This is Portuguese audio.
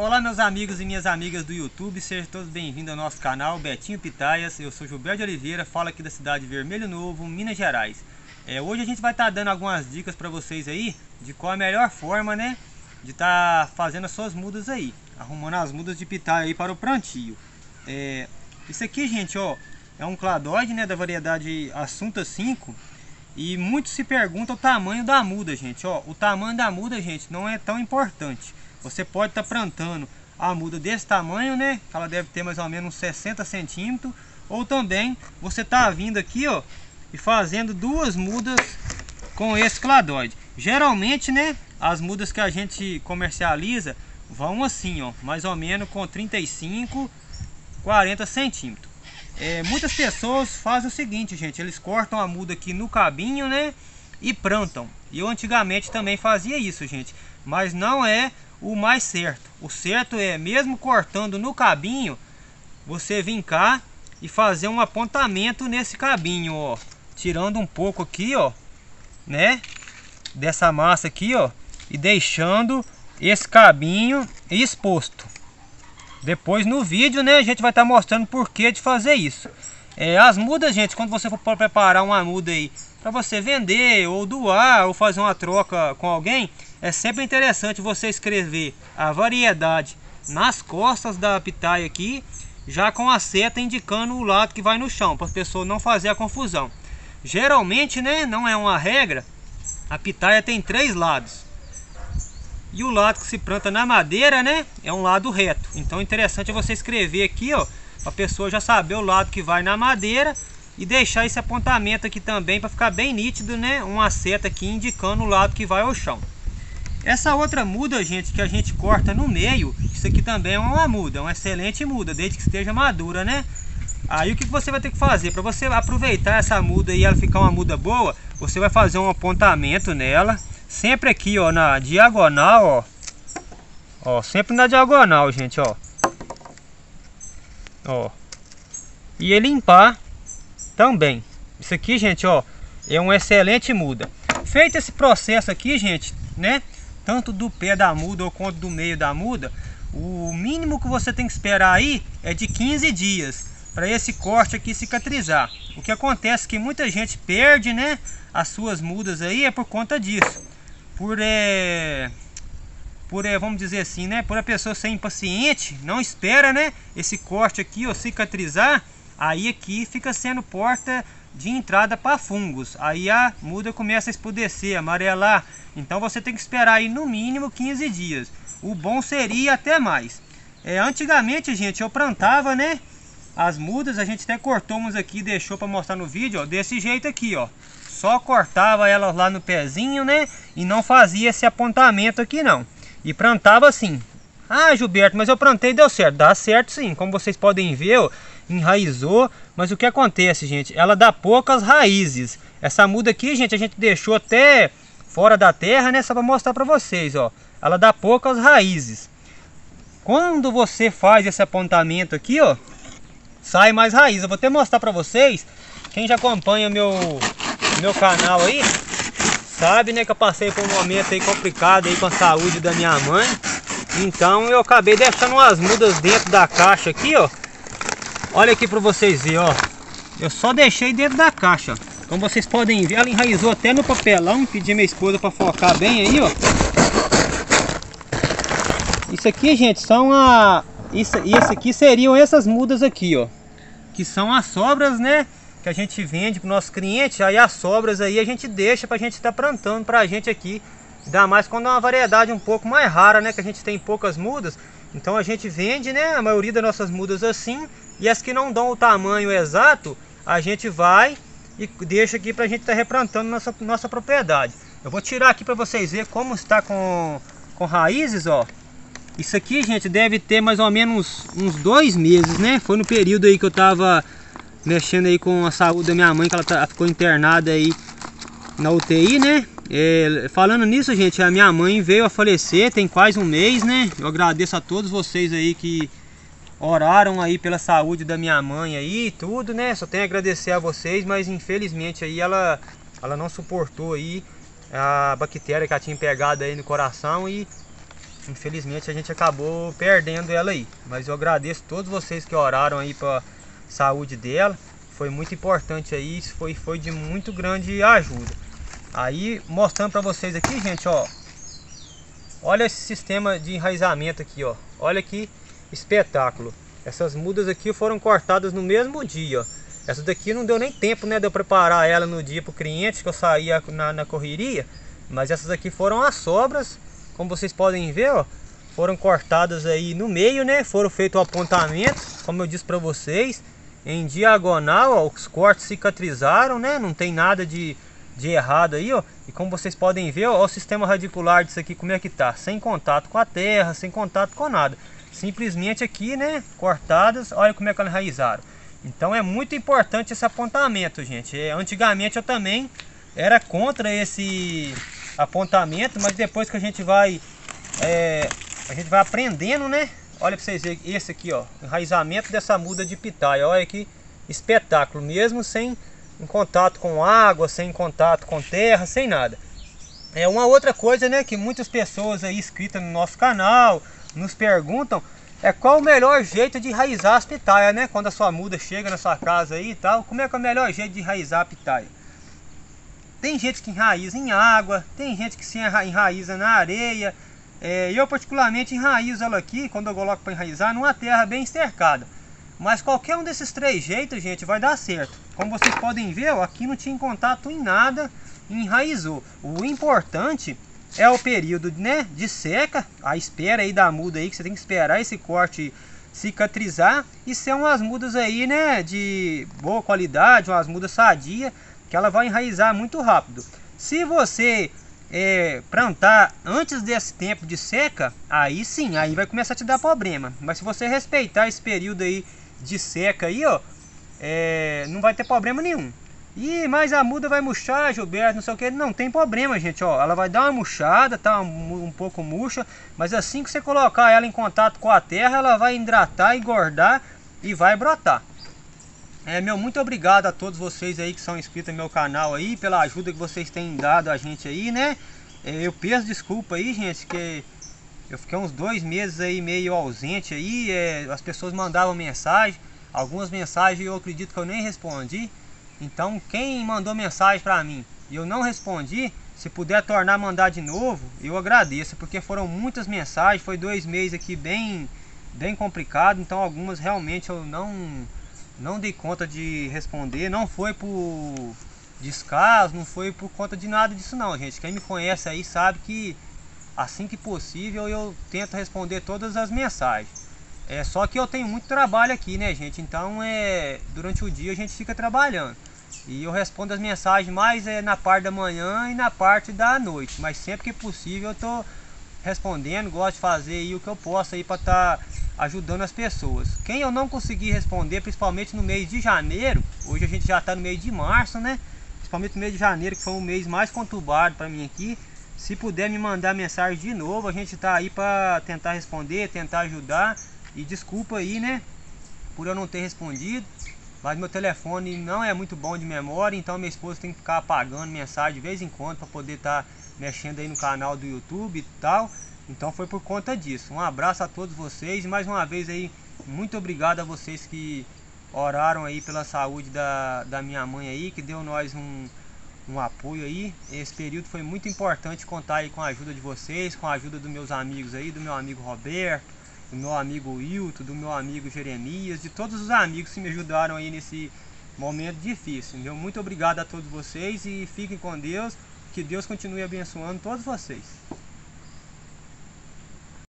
Olá meus amigos e minhas amigas do YouTube, sejam todos bem-vindos ao nosso canal Betinho Pitaias. Eu sou Gilberto Oliveira, falo aqui da cidade de Vermelho Novo, Minas Gerais. É, hoje a gente vai estar tá dando algumas dicas para vocês aí de qual é a melhor forma, né, de estar tá fazendo as suas mudas aí, arrumando as mudas de pitaia aí para o plantio. É, isso aqui, gente, ó, é um cladóide, né, da variedade Assunta 5. E muitos se perguntam o tamanho da muda, gente. Ó, o tamanho da muda, gente, não é tão importante. Você pode estar tá plantando a muda desse tamanho, né? Ela deve ter mais ou menos 60 centímetros. Ou também você tá vindo aqui, ó, e fazendo duas mudas com esse cladóide. Geralmente, né, as mudas que a gente comercializa vão assim, ó, mais ou menos com 35, 40 centímetros. É, muitas pessoas fazem o seguinte, gente, eles cortam a muda aqui no cabinho, né, e plantam. E eu antigamente também fazia isso, gente, mas não é o mais certo. O certo é, mesmo cortando no cabinho, você vir cá e fazer um apontamento nesse cabinho, ó. Tirando um pouco aqui, ó, né? Dessa massa aqui, ó. E deixando esse cabinho exposto. Depois no vídeo, né, a gente vai estar tá mostrando por que de fazer isso. É, as mudas, gente, quando você for preparar uma muda aí para você vender ou doar ou fazer uma troca com alguém, é sempre interessante você escrever a variedade nas costas da pitaia aqui, já com a seta indicando o lado que vai no chão, para a pessoa não fazer a confusão. Geralmente, né, não é uma regra, a pitaia tem três lados. E o lado que se planta na madeira, né, é um lado reto. Então, interessante é você escrever aqui, ó, para a pessoa já saber o lado que vai na madeira e deixar esse apontamento aqui também para ficar bem nítido, né, uma seta aqui indicando o lado que vai ao chão. Essa outra muda, gente, que a gente corta no meio, isso aqui também é uma muda, uma excelente muda, desde que esteja madura, né? Aí o que você vai ter que fazer? Para você aproveitar essa muda e ela ficar uma muda boa, você vai fazer um apontamento nela, sempre aqui, ó, na diagonal, ó. Ó, sempre na diagonal, gente, ó. Ó. E limpar também. Isso aqui, gente, ó, é uma excelente muda. Feito esse processo aqui, gente, né? Tanto do pé da muda ou quanto do meio da muda, o mínimo que você tem que esperar aí é de 15 dias para esse corte aqui cicatrizar. O que acontece é que muita gente perde, né, as suas mudas aí é por conta disso. Por é por é, vamos dizer assim, né, por a pessoa ser impaciente, não espera, né, esse corte aqui ou cicatrizar, aí aqui fica sendo porta de entrada para fungos. Aí a muda começa a espudecer, amarelar. Então você tem que esperar aí no mínimo 15 dias. O bom seria até mais. É, antigamente, gente, eu plantava, né? As mudas, a gente até cortou umas aqui, deixou para mostrar no vídeo, ó, desse jeito aqui, ó. Só cortava elas lá no pezinho, né? E não fazia esse apontamento aqui, não. E plantava assim. Ah, Gilberto, mas eu plantei e deu certo. Dá certo sim. Como vocês podem ver, ó, enraizou, mas o que acontece, gente? Ela dá poucas raízes. Essa muda aqui, gente, a gente deixou até fora da terra, né? Só para mostrar para vocês, ó. Ela dá poucas raízes. Quando você faz esse apontamento aqui, ó, sai mais raiz. Eu vou até mostrar para vocês. Quem já acompanha meu meu canal aí, sabe, né, que eu passei por um momento aí complicado aí com a saúde da minha mãe. Então eu acabei deixando umas mudas dentro da caixa aqui, ó. Olha aqui para vocês verem, ó. Eu só deixei dentro da caixa. Como vocês podem ver, ela enraizou até no papelão. Pedi minha esposa para focar bem aí, ó. Isso aqui, gente, são a... Isso, isso aqui seriam essas mudas aqui, ó. Que são as sobras, né? Que a gente vende para nosso cliente. Aí as sobras aí a gente deixa para a gente estar tá plantando para a gente aqui. Ainda mais quando é uma variedade um pouco mais rara, né? Que a gente tem poucas mudas. Então a gente vende, né? A maioria das nossas mudas assim. E as que não dão o tamanho exato, a gente vai e deixa aqui para a gente estar tá replantando nossa, nossa propriedade. Eu vou tirar aqui para vocês verem como está com, com raízes, ó. Isso aqui, gente, deve ter mais ou menos uns dois meses, né? Foi no período aí que eu tava mexendo aí com a saúde da minha mãe, que ela tá, ficou internada aí na UTI, né? É, falando nisso, gente, a minha mãe veio a falecer tem quase um mês, né? Eu agradeço a todos vocês aí que oraram aí pela saúde da minha mãe aí, tudo, né? Só tenho a agradecer a vocês, mas infelizmente aí ela, ela não suportou aí a bactéria que ela tinha pegado aí no coração e infelizmente a gente acabou perdendo ela aí. Mas eu agradeço todos vocês que oraram aí para saúde dela. Foi muito importante aí, isso foi, foi de muito grande ajuda. Aí mostrando para vocês aqui, gente, ó. Olha esse sistema de enraizamento aqui, ó. Olha que espetáculo. Essas mudas aqui foram cortadas no mesmo dia, ó. Essa daqui não deu nem tempo, né, de eu preparar ela no dia para o cliente, que eu saía na, na correria. Mas essas aqui foram as sobras, como vocês podem ver, ó. Foram cortadas aí no meio, né, foram feitos apontamentos, como eu disse para vocês. Em diagonal, ó, os cortes cicatrizaram, né, não tem nada de, de errado aí, ó. E como vocês podem ver, ó, o sistema radicular disso aqui como é que tá. Sem contato com a terra, sem contato com nada. Simplesmente aqui, né, cortadas, olha como é que elas enraizaram. Então é muito importante esse apontamento, gente. É, antigamente eu também era contra esse apontamento, mas depois que a gente vai é, a gente vai aprendendo, né? Olha para vocês verem esse aqui, ó, enraizamento dessa muda de pitaia. Olha que espetáculo, mesmo sem em contato com água, sem contato com terra, sem nada. É uma outra coisa, né, que muitas pessoas aí inscritas no nosso canal nos perguntam é qual o melhor jeito de enraizar as pitaias, né? Quando a sua muda chega na sua casa aí e tal, como é que é o melhor jeito de enraizar a pitaia? Tem gente que enraiza em água, tem gente que se enraiza na areia. É, eu particularmente enraizo ela aqui, quando eu coloco para enraizar, numa terra bem estercada. Mas qualquer um desses três jeitos, gente, vai dar certo. Como vocês podem ver, ó, aqui não tinha contato em nada, enraizou. O importante é o período né, de seca, a espera aí da muda aí, que você tem que esperar esse corte cicatrizar. E são umas mudas aí, né, de boa qualidade, umas mudas sadia, que ela vai enraizar muito rápido. Se você é, plantar antes desse tempo de seca, aí sim, aí vai começar a te dar problema. Mas se você respeitar esse período aí de seca aí, ó, é, não vai ter problema nenhum. E mas a muda vai murchar, Gilberto, não sei o que. Não tem problema, gente, ó. Ela vai dar uma murchada, tá um, um, pouco murcha. Mas assim que você colocar ela em contato com a terra, ela vai hidratar, engordar e vai brotar. É, meu muito obrigado a todos vocês aí que são inscritos no meu canal aí, pela ajuda que vocês têm dado a gente aí, né? É, eu peço desculpa aí, gente, que eu fiquei uns dois meses aí meio ausente aí. É, as pessoas mandavam mensagem, algumas mensagens eu acredito que eu nem respondi. Então quem mandou mensagem para mim e eu não respondi, se puder tornar a mandar de novo, eu agradeço, porque foram muitas mensagens, foi dois meses aqui bem, bem complicado, então algumas realmente eu não, não dei conta de responder, não foi por descaso, não foi por conta de nada disso não, gente. Quem me conhece aí sabe que assim que possível eu tento responder todas as mensagens. É só que eu tenho muito trabalho aqui, né, gente? Então é durante o dia a gente fica trabalhando. E eu respondo as mensagens mais é, na parte da manhã e na parte da noite. Mas sempre que possível eu tô respondendo, gosto de fazer aí o que eu posso aí para estar tá ajudando as pessoas. Quem eu não conseguir responder, principalmente no mês de janeiro, hoje a gente já está no mês de março, né? Principalmente no mês de janeiro, que foi o mês mais conturbado para mim aqui. Se puder me mandar mensagem de novo, a gente está aí para tentar responder, tentar ajudar. E desculpa aí, né? Por eu não ter respondido. Mas meu telefone não é muito bom de memória, então minha esposa tem que ficar apagando mensagem de vez em quando para poder estar tá mexendo aí no canal do YouTube e tal. Então foi por conta disso. Um abraço a todos vocês e mais uma vez aí, muito obrigado a vocês que oraram aí pela saúde da, da minha mãe aí, que deu nós um, um apoio aí. Esse período foi muito importante contar aí com a ajuda de vocês, com a ajuda dos meus amigos aí, do meu amigo Roberto, do meu amigo Wilton, do meu amigo Jeremias, de todos os amigos que me ajudaram aí nesse momento difícil. Meu muito obrigado a todos vocês e fiquem com Deus. Que Deus continue abençoando todos vocês.